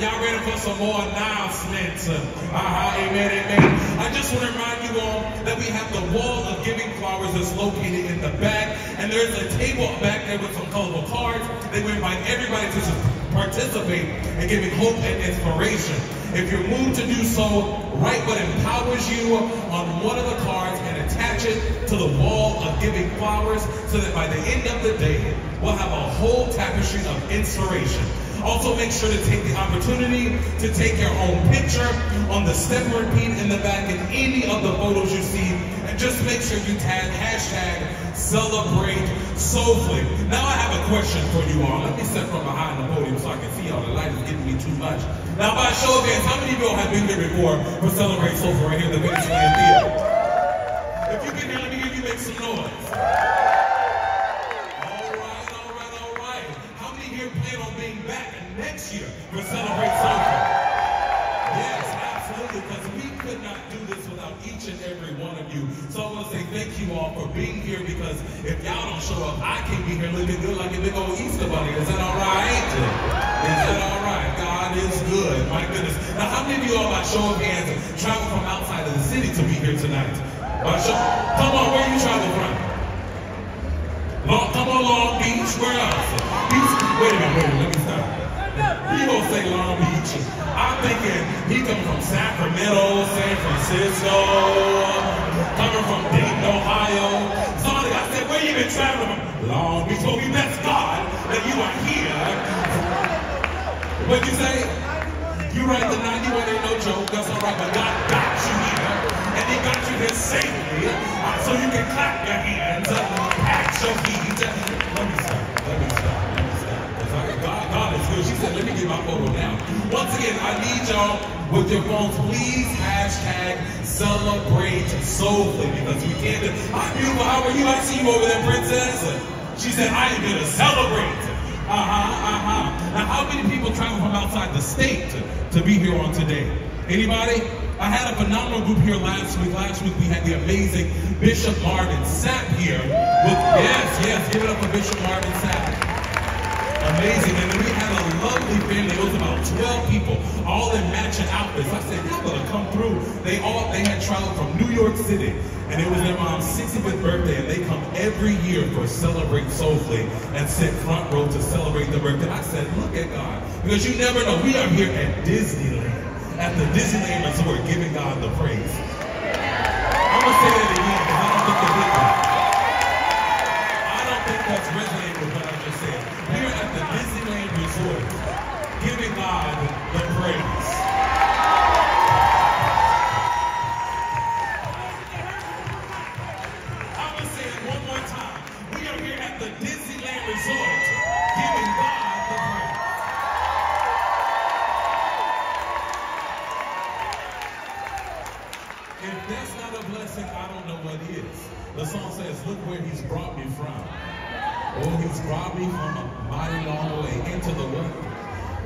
y'all ready for some more announcements? Uh-huh, amen, amen. I just want to remind you all that we have the wall of giving flowers that's located in the back, and there's a table back there with some colorful cards. They will invite everybody to participate in giving hope and inspiration. If you're moved to do so, write what empowers you on one of the cards to the wall of giving flowers so that by the end of the day, we'll have a whole tapestry of inspiration. Also, make sure to take the opportunity to take your own picture on the step repeat in the back and any of the photos you see. And just make sure you tag hashtag celebrate soulfully. Now I have a question for you all. Let me step from behind the podium so I can see y'all. The light is getting me too much. Now by show of hands, how many of y'all have been here before for Celebrate Soulful right here in the Fantasyland Theater? Some noise. All right, all right, all right. How many here plan on being back next year for Celebrate Soulful? Yes, absolutely, because we could not do this without each and every one of you. So I want to say thank you all for being here because if y'all don't show up, I can't be here looking good like a big old Easter bunny. Is that all right? Is that all right? God is good. My goodness. Now, how many of you all, by show of hands, travel from outside of the city to be here tonight? By show, come on, where you travel from? Long, come on, Long Beach. Where else? Beach. Wait a minute, wait a minute. Let me stop. He gonna say Long Beach. I'm thinking he coming from Sacramento, San Francisco, coming from Dayton, Ohio. Somebody, I said, where you been traveling from? Long Beach. Well, we bless God that you are here. What'd you say? Right the 91 ain't no joke. That's all right, but God got you here, and He got you here safely, uh, so you can clap your hands, uh, pat your feet. Let me stop. Let me stop. Let me stop. I- God, God is good. She said, "Let me get my photo now." Once again, I need y'all with your phones. Please hashtag celebrate soulfully because we can't. Hi, beautiful. How are you? I see you over there, princess. She said, "I am to celebrate." Uh huh. Uh huh. Now, how many people travel from outside the state to, to be here on today? Anybody? I had a phenomenal group here last week. Last week we had the amazing Bishop Marvin Sapp here. With, yes, yes, give it up for Bishop Marvin Sapp. Amazing. And then we had a lovely family. It about 12 people, all in matching outfits. I said, y'all better come through. They all they had traveled from New York City. And it was their mom's 65th birthday, and they come every year for Celebrate Soulfully and sit front row to celebrate the birthday. I said, look at God. Because you never know. We are here at Disneyland, at the Disneyland Resort, giving God the praise. I'm gonna say that again because I don't think that. I don't think that's resonating he's brought me from. Oh, he's brought me from a mighty long way into the what?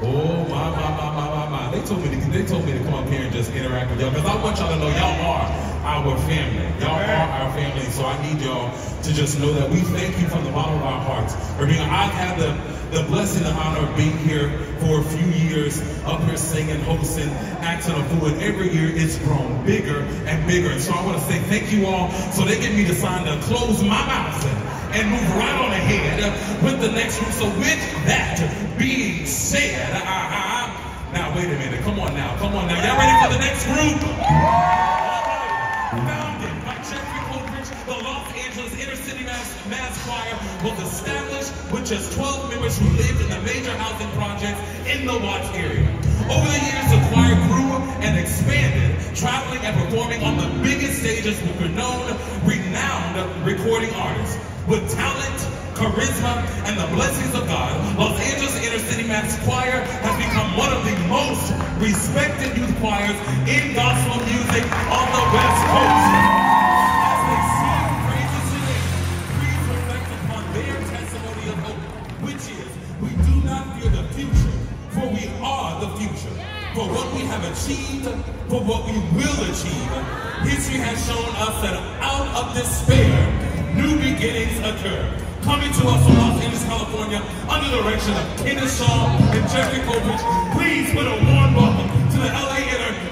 Oh, my, my, my, my, my, my. They told me to, they told me to come up here and just interact with y'all because I want y'all to know y'all are our family. Y'all are our family. So I need y'all to just know that we thank you from the bottom of our hearts for being. I've had the, the blessing and honor of being here for a few years, up here singing, hosting, acting a fool, and every year it's grown bigger and bigger. And so I want to say thank you all. So they give me the sign to close my mouth and move right on ahead with the next group. So with that being said, uh-huh, now wait a minute, come on now, come on now. Y'all ready for the next group? Inner City Mass, Mass Choir was established with just 12 members who lived in the major housing projects in the Watts area. Over the years, the choir grew and expanded, traveling and performing on the biggest stages with renowned, renowned recording artists. With talent, charisma, and the blessings of God, Los Angeles Inner City Mass Choir has become one of the most respected youth choirs in gospel music on the West Coast. Achieved, but what we will achieve, history has shown us that out of despair, new beginnings occur. Coming to us from Los Angeles, California, under the direction of Kenneth Shaw and Jeffrey Kopich, please put a warm welcome to the LA Inner